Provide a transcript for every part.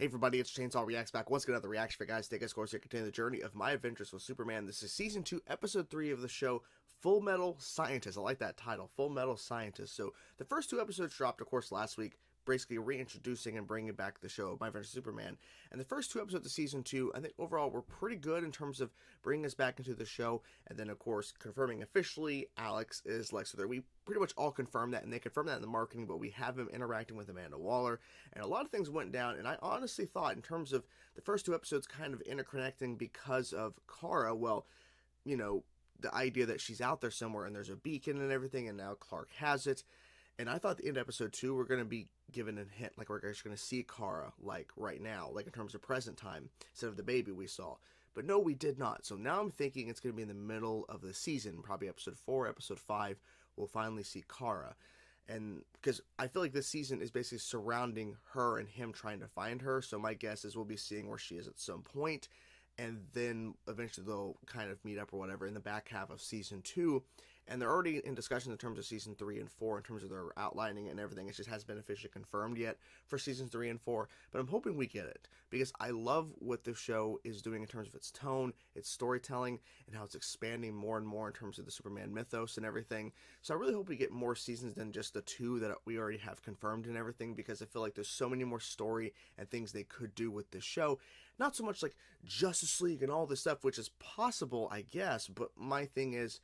Hey everybody, it's Chainsaw Reacts back once again another reaction for guys. Take us course here, continue the journey of my adventures with Superman. This is season two, episode three of the show, Full Metal Scientist. I like that title, Full Metal Scientist. So the first two episodes dropped, of course, last week basically reintroducing and bringing back the show My Adventures Superman. And the first two episodes of season two, I think overall were pretty good in terms of bringing us back into the show. And then, of course, confirming officially Alex is Lex Luthor. We pretty much all confirmed that, and they confirmed that in the marketing, but we have him interacting with Amanda Waller. And a lot of things went down, and I honestly thought, in terms of the first two episodes kind of interconnecting because of Kara, well, you know, the idea that she's out there somewhere and there's a beacon and everything, and now Clark has it. And I thought the end of episode two, we're going to be given a hint, like we're just going to see Kara, like right now, like in terms of present time, instead of the baby we saw. But no, we did not. So now I'm thinking it's going to be in the middle of the season, probably episode four, episode five. We'll finally see Kara. And because I feel like this season is basically surrounding her and him trying to find her. So my guess is we'll be seeing where she is at some point and then eventually they'll kind of meet up or whatever in the back half of season two and they're already in discussion in terms of season three and four in terms of their outlining and everything. It just hasn't been officially confirmed yet for seasons three and four, but I'm hoping we get it because I love what the show is doing in terms of its tone, its storytelling, and how it's expanding more and more in terms of the Superman mythos and everything. So I really hope we get more seasons than just the two that we already have confirmed and everything because I feel like there's so many more story and things they could do with this show. Not so much like Justice League and all this stuff, which is possible, I guess, but my thing is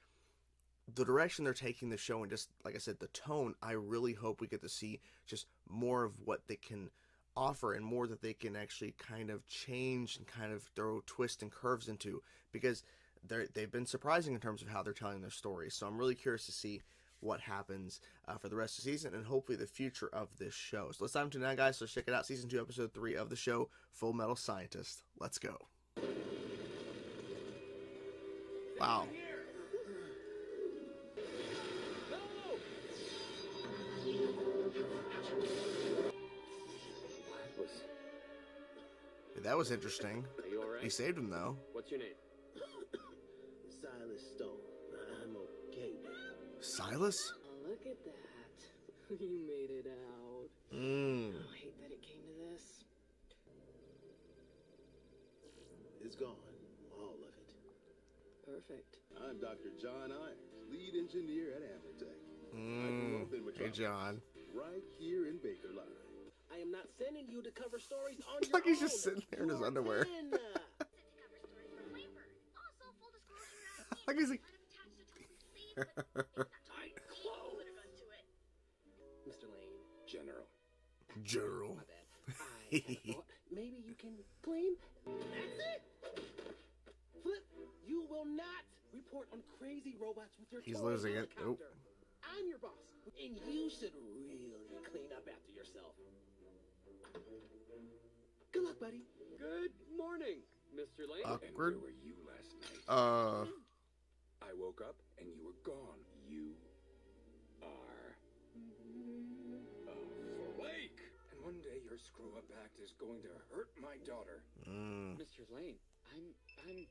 the direction they're taking the show and just like I said, the tone, I really hope we get to see just more of what they can offer and more that they can actually kind of change and kind of throw twists and curves into because they're they've been surprising in terms of how they're telling their stories. So I'm really curious to see what happens uh, for the rest of the season and hopefully the future of this show. So let's dive into now, guys. So check it out, season two, episode three of the show, Full Metal Scientist. Let's go. Wow. That was interesting. Are you alright? He saved him though. What's your name? Silas Stone. I'm okay, man. Silas? Oh, look at that. you made it out. Mmm. Oh, I hate that it came to this. It's gone. All of it. Perfect. I'm Dr. John Irons, lead engineer at Amertek. Mmm. Hey, John. Right here in Baker Line. I am not sending you to cover stories on your like he's own. just sitting there in his underwear. Uh, like he's like. Mr. Lane. General. General. My bad. I thought. Maybe you can claim. That's it. Flip, you will not report on crazy robots with your He's losing on it. Nope. I'm your boss, and you should really clean up after yourself. Good luck, buddy. Good morning, Mr. Lane. Uh, And Awkward. where were you last night? Uh. I woke up and you were gone. You are awake. And one day your screw up act is going to hurt my daughter. Mm. Mr. Lane, I'm I'm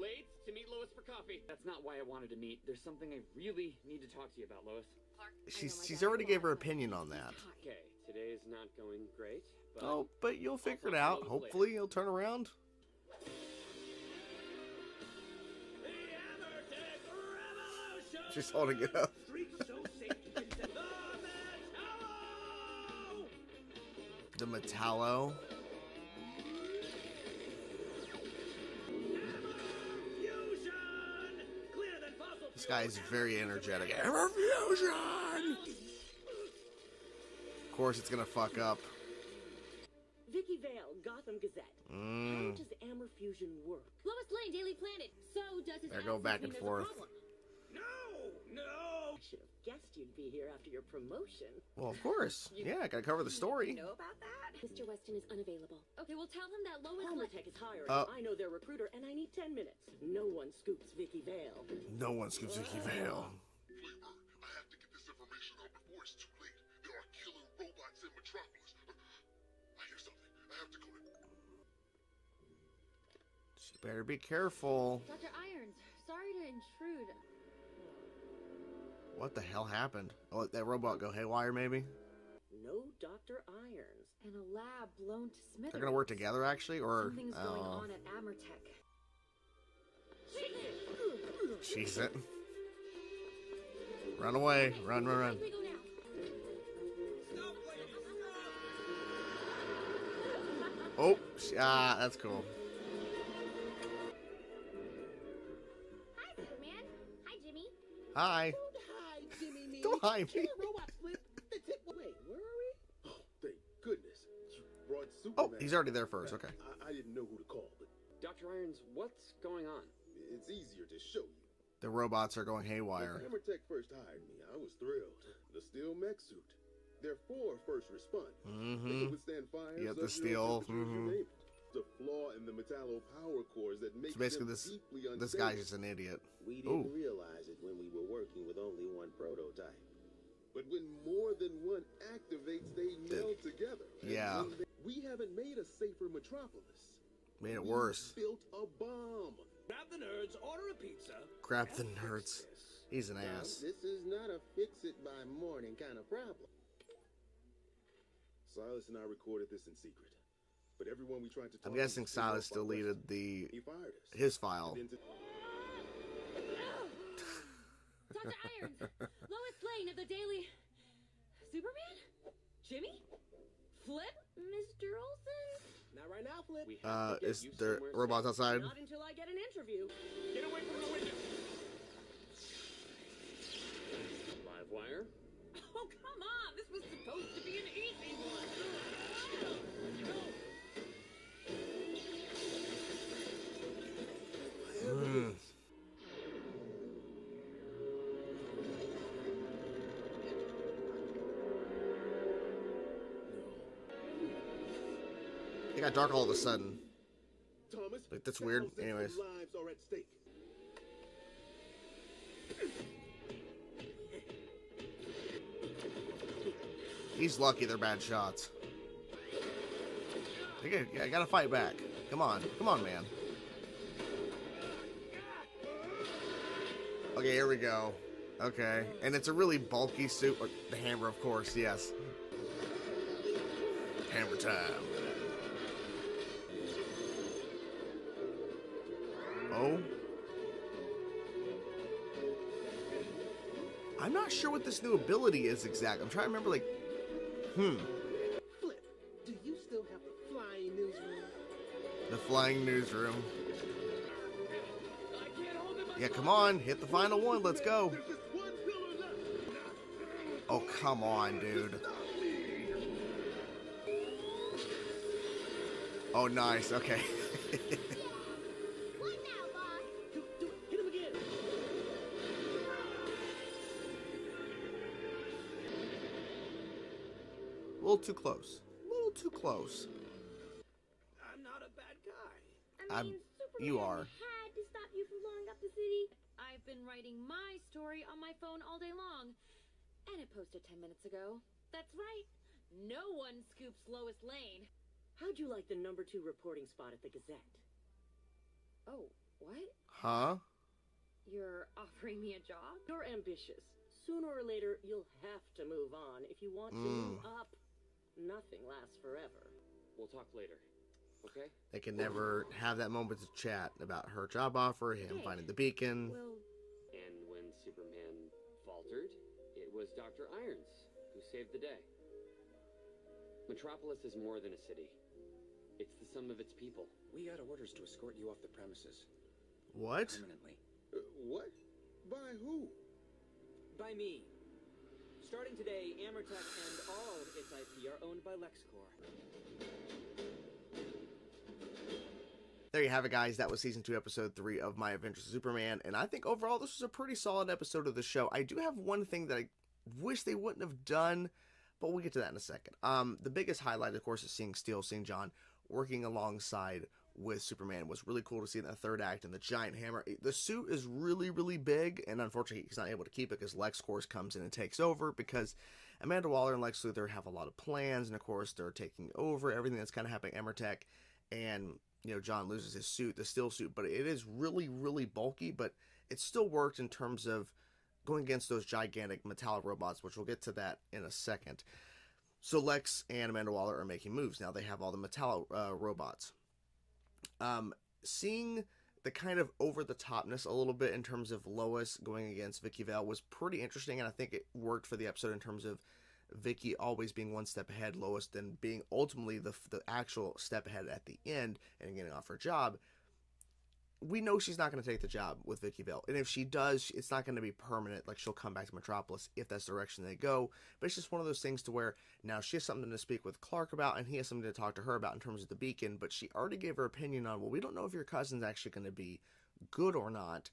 late to meet Lois for coffee. That's not why I wanted to meet. There's something I really need to talk to you about, Lois. She's she's already gave her opinion on that. Okay, today is not going great, but Oh, but you'll figure it out. Hopefully, you'll turn around. She's holding it up. The Metallo. This guy is very energetic. Hammer fusion. Of course, it's gonna fuck up. Vicky Vale, Gotham Gazette. How Mm. does Amber Fusion work? Lois Lane, Daily Planet. So does his There go back and forth. problem? I should have guessed you'd be here after your promotion. Well, of course. Yeah, I gotta cover the story. You know about that? Mr. Weston is unavailable. Okay, well tell him that Lois left. Is hiring. Uh, I know their recruiter, and I need 10 minutes. No one scoops Vicky Vale. No one scoops Vicky Vale. Flavor, I have to get this information out before it's too late. There are killer robots in Metropolis. I hear something. I have to go to... She better be careful. Dr. Irons, sorry to intrude. What the hell happened? Oh, let that robot go haywire, maybe? no Dr. Irons. And a lab blown to smithereens. They're gonna work together, actually, or Something's I going on at Amertek. She's it. Run away! Run! Run! Run! We go now. Oh, ah, that's cool. Hi, Superman. Hi, Jimmy. Hi. Don't hide, me. Don't hide me. Killer robot split. Wait, where are we? Oh, thank goodness. You brought Oh, he's already there first. Okay. I, I didn't know who to call, but Dr. Irons, what's going on? it's easier to show you. The robots are going When haywire. Amertek first hired me, I was thrilled. The steel mech suit. They're for first responders. They Mm-hmm. can withstand fire, You got the sub-zero steel, temperatures, you. The flaw in the metallo power cores that make So basically, them this deeply this guy's just an idiot. We didn't realize it when we were working with only one prototype. But when more than one activates, they meld together. Yeah. they- we haven't made a safer metropolis. Made it We worse. Built a bomb. Grab the nerds, order a pizza. Crap the nerds. He's an Now, ass. This is not a fix it by morning kind of problem. Silas and I recorded this in secret. But everyone we tried to talk I'm guessing split Silas still our questions. needed the He fired us. his file. And then to- Dr. Irons. Lois Lane of the Daily. Superman? Jimmy? Flip? Mr. Olsen? Not right now, Flip. Uh, is there robots outside? Not until I get an interview. Got dark all of a sudden. Thomas, Like, that's weird. Anyways. lives are at stake. He's lucky they're bad shots. I gotta, I gotta fight back. Come on. Come on, man. Okay, here we go. Okay. And it's a really bulky suit. The hammer, of course, yes. Hammer time. I'm not sure what this new ability is exactly. I'm trying to remember, like, hmm, Flip, do you still have the flying newsroom? the flying newsroom. I can't hold him Yeah, come on, hit the final one. Let's go. There's just one pillar left. Oh, come on, dude. Oh, nice. Okay. a little too close. A little too close. I'm not a bad guy. I I'm- mean, you are. had to stop you from blowing up the city. I've been writing my story on my phone all day long, and it posted 10 minutes ago. That's right. No one scoops Lois Lane. How'd you like the number two reporting spot at the Gazette? Oh, what? Huh? You're offering me a job? You're ambitious. Sooner or later, you'll have to move on if you want to Mm. move up. Nothing lasts forever. We'll talk later. Okay? They can never have that moment to chat about her job offer, him Hey. finding the beacon. Well, And when Superman faltered, it was Dr. Irons who saved the day. Metropolis is more than a city. It's the sum of its people. We got orders to escort you off the premises What? permanently. Uh, what? By who? By me. Starting today, Amertek and all of its IP are owned by LexCorp. There you have it, guys. That was season two, episode three of My Adventures with Superman. And I think overall, this was a pretty solid episode of the show. I do have one thing that I wish they wouldn't have done, but we'll get to that in a second. Um, the biggest highlight, of course, is seeing Steel, seeing John working alongside with Superman was really cool to see in the third act and the giant hammer. The suit is really, really big, and unfortunately, he's not able to keep it because LexCorp comes in and takes over because Amanda Waller and Lex Luthor have a lot of plans, and of course, they're taking over everything that's kind of happening at Amertek, and you know, John loses his suit, the steel suit, but it is really, really bulky, but it still worked in terms of going against those gigantic metallic robots, which we'll get to that in a second. so Lex and Amanda Waller are making moves now. They have all the Metallo uh, robots. Um, seeing the kind of over the topness a little bit in terms of Lois going against Vicky Vale was pretty interesting, and I think it worked for the episode in terms of Vicky always being one step ahead, Lois then being ultimately the the actual step ahead at the end and getting off her job. We know she's not going to take the job with Vicky Vale, and if she does, it's not going to be permanent. Like she'll come back to Metropolis if that's the direction they go. But it's just one of those things to where now she has something to speak with Clark about, and he has something to talk to her about in terms of the Beacon. But she already gave her opinion on. Well, we don't know if your cousin's actually going to be good or not.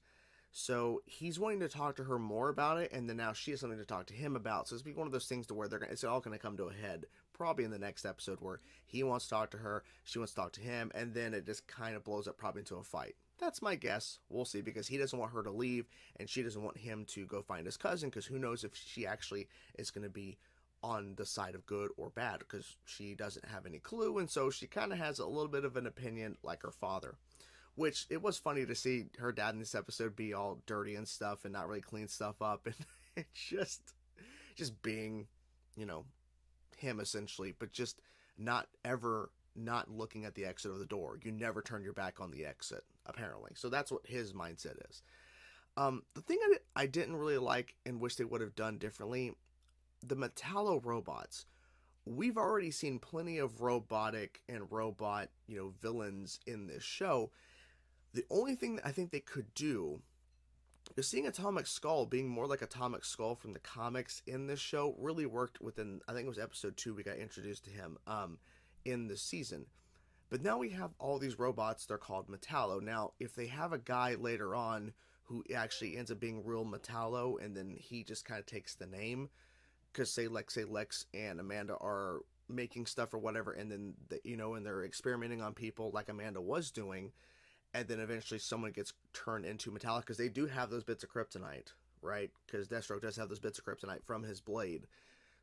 So he's wanting to talk to her more about it, and then now she has something to talk to him about. So it's be one of those things to where they're gonna, it's all going to come to a head probably in the next episode where he wants to talk to her, she wants to talk to him, and then it just kind of blows up probably into a fight. That's my guess. We'll see because he doesn't want her to leave, and she doesn't want him to go find his cousin because who knows if she actually is going to be on the side of good or bad because she doesn't have any clue, and so she kind of has a little bit of an opinion like her father which it was funny to see her dad in this episode be all dirty and stuff and not really clean stuff up and just just being you know him essentially but just not ever not looking at the exit of the door. You never turn your back on the exit apparently. So that's what his mindset is. Um, the thing I, I didn't really like and wish they would have done differently the metallo robots. We've already seen plenty of robotic and robot you know villains in this show. The only thing that I think they could do is seeing Atomic Skull being more like Atomic Skull from the comics in this show really worked within I think it was episode 2 we got introduced to him. Um in the season. But now we have all these robots they're called Metallo. Now, if they have a guy later on who actually ends up being real Metallo and then he just kind of takes the name cuz say like say Lex and Amanda are making stuff or whatever and then the, you know and they're experimenting on people like Amanda was doing and then eventually someone gets turned into metallic because they do have those bits of kryptonite, right? Because Deathstroke does have those bits of kryptonite from his blade.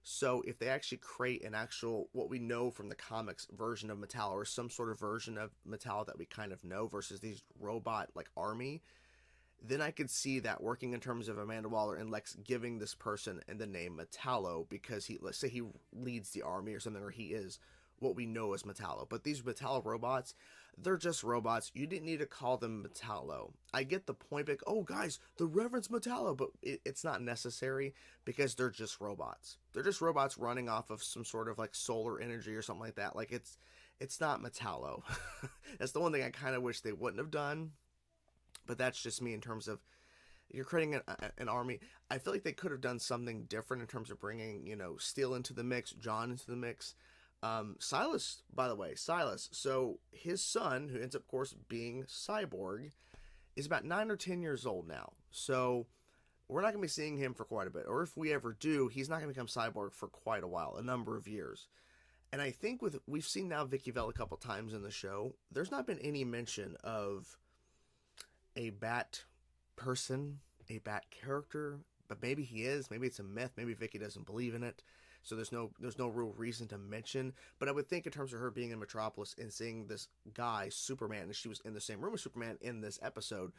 So if they actually create an actual what we know from the comics version of Metallo or some sort of version of Metallo that we kind of know versus these robot like army, then I could see that working in terms of Amanda Waller and Lex giving this person and the name Metallo because he let's say he leads the army or something or he is what we know as Metallo. But these Metallo robots, they're just robots. You didn't need to call them Metallo. I get the point, like, oh, guys, the Reverence Metallo, but it, it's not necessary because they're just robots. They're just robots running off of some sort of like solar energy or something like that. Like it's it's not Metallo. that's the one thing I kind of wish they wouldn't have done. But that's just me in terms of you're creating an, an, army. I feel like they could have done something different in terms of bringing, you know, Steel into the mix, John into the mix. Um, Silas, by the way, Silas. So his son, who ends up, of course, being Cyborg, is about nine or ten years old now. So we're not going to be seeing him for quite a bit. Or if we ever do, he's not going to become Cyborg for quite a while, a number of years. And I think with we've seen now Vicky Vale a couple times in the show, there's not been any mention of a bat person, a bat character, but maybe he is, maybe it's a myth, maybe Vicky doesn't believe in it so there's no there's no real reason to mention. But I would think in terms of her being in Metropolis and seeing this guy Superman, and she was in the same room as Superman in this episode,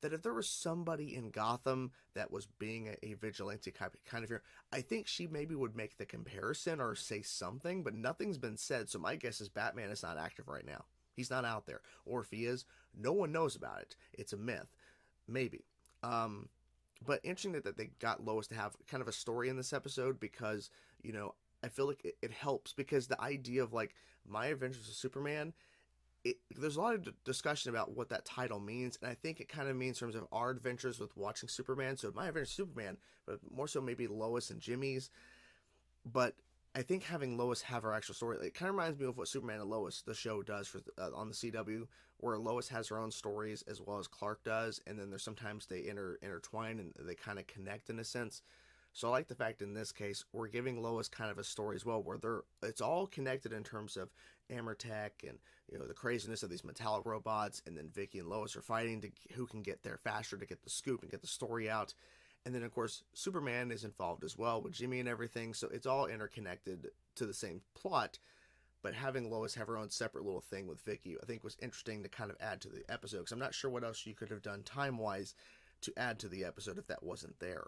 that if there was somebody in Gotham that was being a, a vigilante kind of, here, I think she maybe would make the comparison or say something, but nothing's been said. So my guess is Batman is not active right now. He's not out there, or if he is, no one knows about it. It's a myth, maybe. Um, but interesting that, that they got Lois to have kind of a story in this episode because you know I feel like it, it helps because the idea of like my adventures with Superman. It, there's a lot of d- discussion about what that title means, and I think it kind of means in terms of our adventures with watching Superman. So my adventures Superman, but more so maybe Lois and Jimmy's. But I think having Lois have her actual story, it kind of reminds me of what Superman and Lois, the show, does for uh, on the CW, where Lois has her own stories as well as Clark does, and then there's sometimes they inter intertwine and they kind of connect in a sense. So I like the fact in this case we're giving Lois kind of a story as well, where they're it's all connected in terms of Amertek and you know the craziness of these metallic robots, and then Vicky and Lois are fighting to who can get there faster to get the scoop and get the story out. And then of course Superman is involved as well with Jimmy and everything, so it's all interconnected to the same plot. But having Lois have her own separate little thing with Vicky, I think was interesting to kind of add to the episode because I'm not sure what else you could have done time wise to add to the episode if that wasn't there.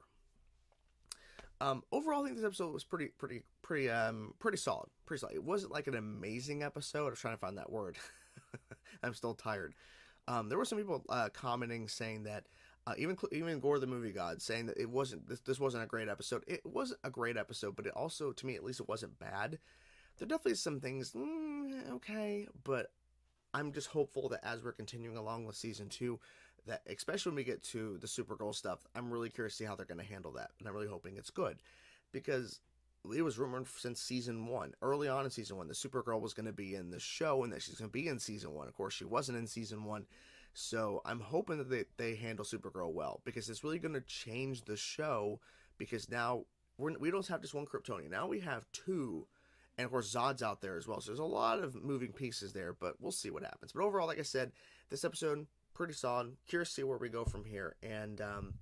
Um, overall, I think this episode was pretty, pretty, pretty, um, pretty solid. Pretty solid. It wasn't like an amazing episode. I was trying to find that word. I'm still tired. Um, there were some people uh, commenting saying that uh, even even Gore the movie god saying that it wasn't this, this wasn't a great episode. It wasn't a great episode, but it also to me at least it wasn't bad. There definitely some things mm, okay, but I'm just hopeful that as we're continuing along with season two, that especially when we get to the Supergirl stuff, I'm really curious to see how they're going to handle that, and I'm really hoping it's good because it was rumored since season one, early on in season one, the Supergirl was going to be in the show and that she's going to be in season one. Of course, she wasn't in season one. So I'm hoping that they, they handle Supergirl well because it's really going to change the show because now we're, we don't have just one Kryptonian. Now we have two. And of course, Zod's out there as well. So there's a lot of moving pieces there, but we'll see what happens. But overall, like I said, this episode, pretty solid. Curious to see where we go from here. And, um,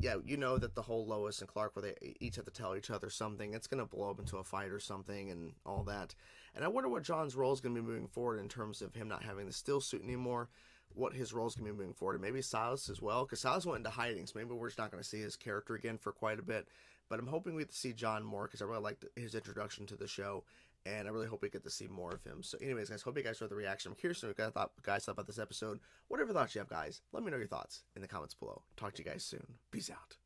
yeah, you know that the whole Lois and Clark, where they each have to tell each other something, it's going to blow up into a fight or something and all that. And I wonder what John's role is going to be moving forward in terms of him not having the still suit anymore, what his role is going to be moving forward. And maybe Silas as well, because Silas went into hiding, so maybe we're just not going to see his character again for quite a bit. But I'm hoping we get to see John more because I really liked his introduction to the show and I really hope we get to see more of him. So, anyways, guys, hope you guys enjoyed the reaction. I'm curious what you thought, guys thought about this episode. Whatever thoughts you have, guys, let me know your thoughts in the comments below. Talk to you guys soon. Peace out.